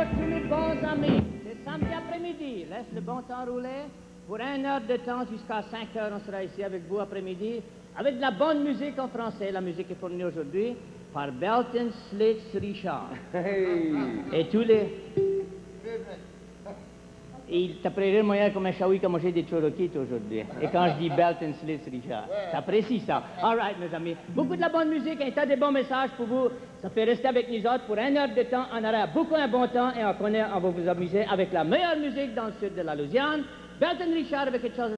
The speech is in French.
amis, c'est samedi après-midi. Laisse le bon temps rouler. Pour une heure de temps, jusqu'à 5 heures, on sera ici avec vous après-midi, avec de la bonne musique en français. La musique est fournie aujourd'hui par Belton Slits Richard. Et tous les... Il t'a pris moyen comme un chaoui qui a mangé des choroquites aujourd'hui. Et quand je dis Belton Slits Richard, t'apprécies ça. All right, mes amis. Beaucoup de la bonne musique, un tas de bons messages pour vous. Ça fait rester avec nous autres pour une heure de temps. On aura beaucoup un bon temps et on, connaît, on va vous amuser avec la meilleure musique dans le sud de la Louisiane. Belton Richard avec quelque chose